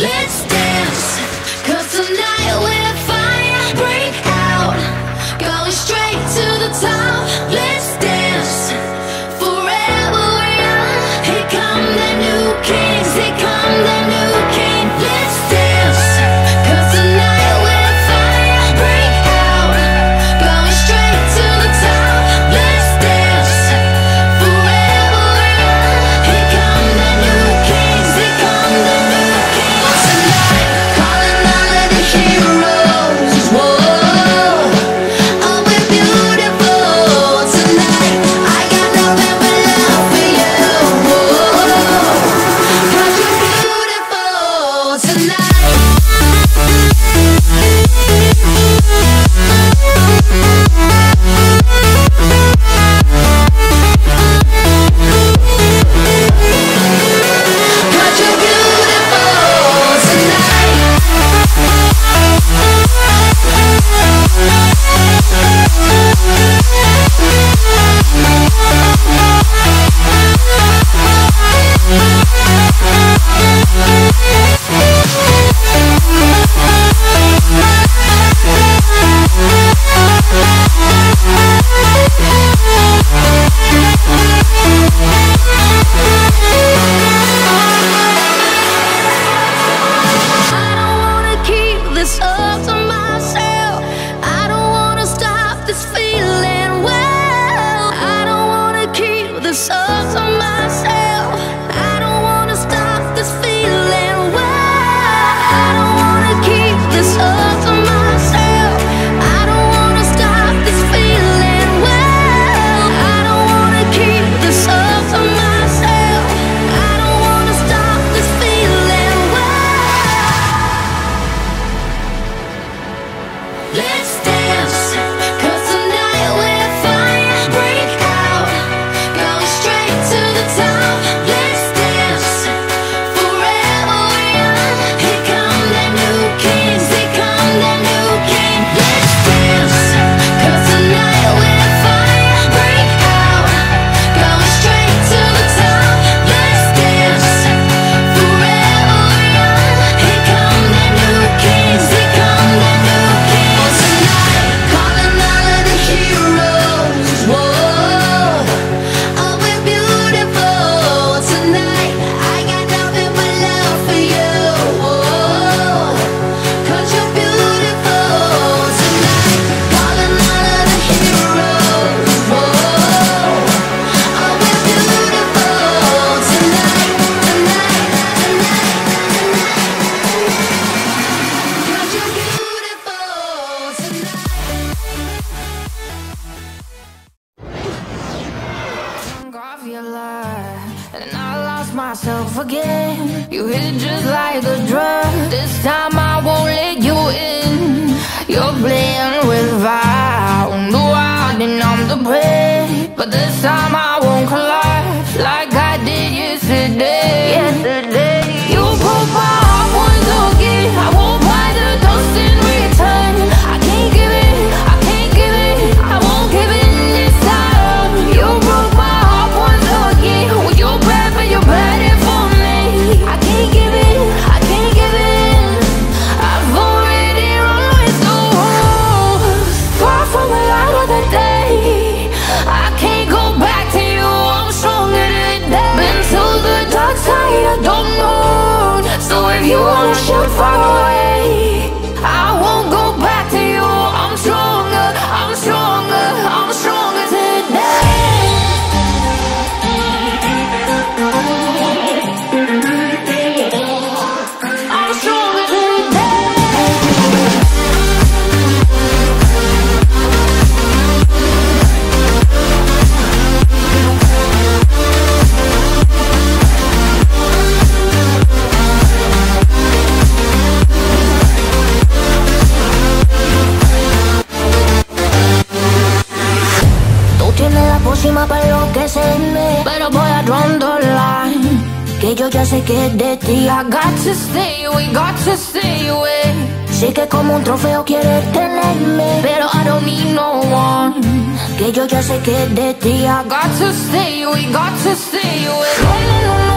Let's And I lost myself again. You hit it just like a drug. llama para enloquecerme, pero voy a rondolar. Que yo ya sé que es de ti. I got to stay away, got to stay away. Sí que como un trofeo quieres tenerme, pero I don't need no one. Que yo ya sé que es de ti. I got to stay away, got to stay away.